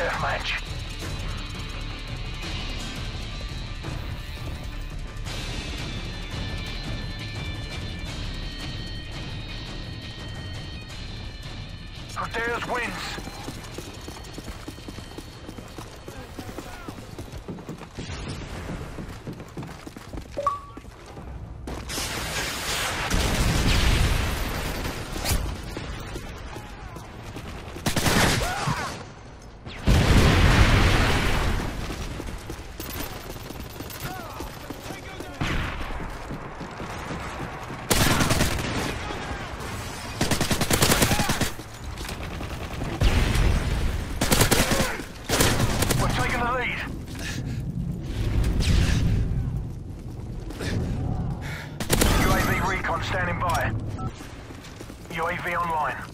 deathmatch. Dares wins. Standing by. UAV online.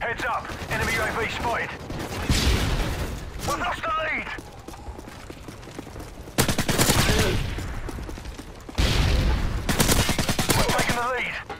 Heads up. Enemy UAV spotted. We've lost the lead. We're taking the lead.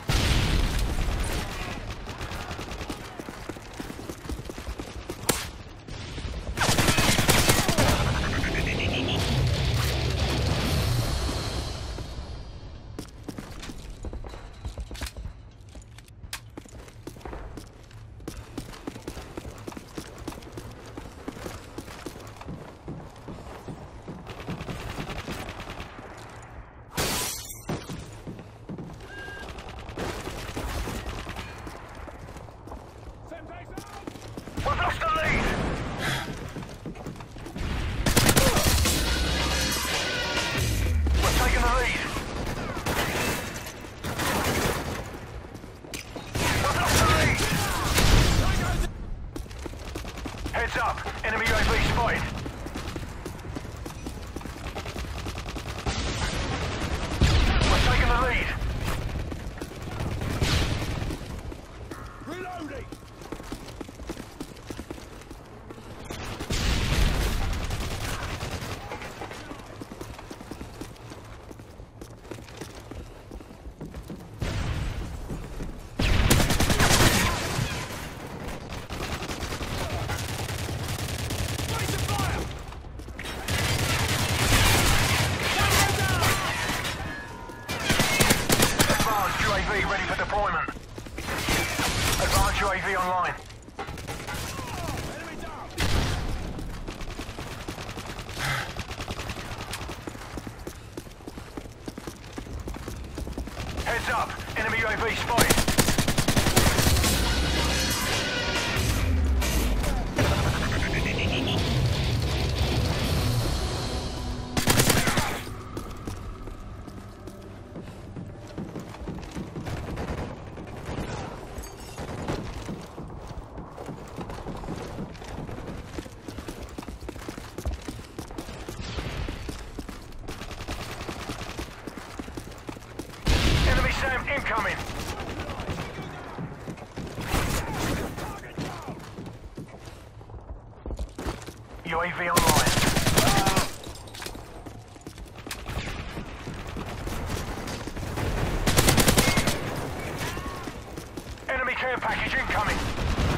Heads up. Enemy UAV spotted. We're. Reloading! UAV online. Heads up, enemy UAV spotted. Incoming! UAV online. Enemy care package incoming!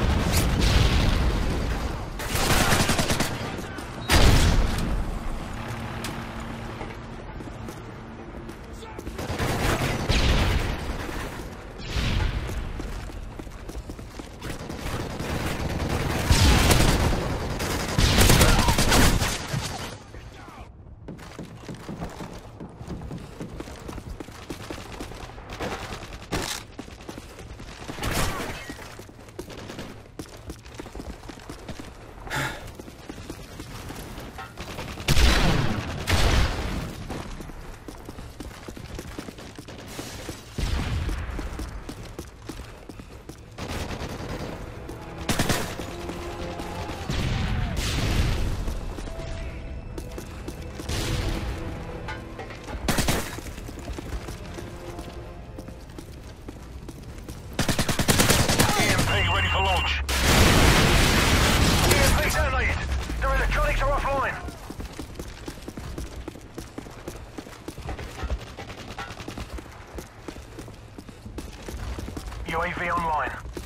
Electronics are offline. UAV online.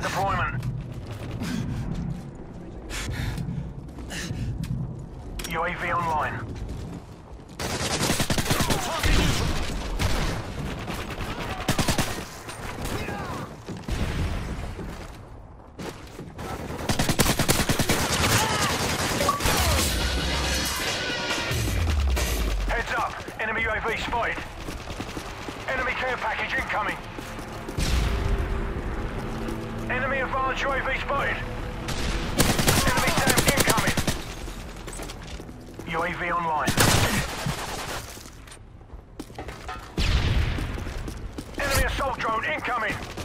For deployment. UAV online. Heads up, enemy UAV spotted. Enemy care package incoming. Advanced UAV spotted. Enemy SAM incoming. UAV online. Enemy assault drone incoming.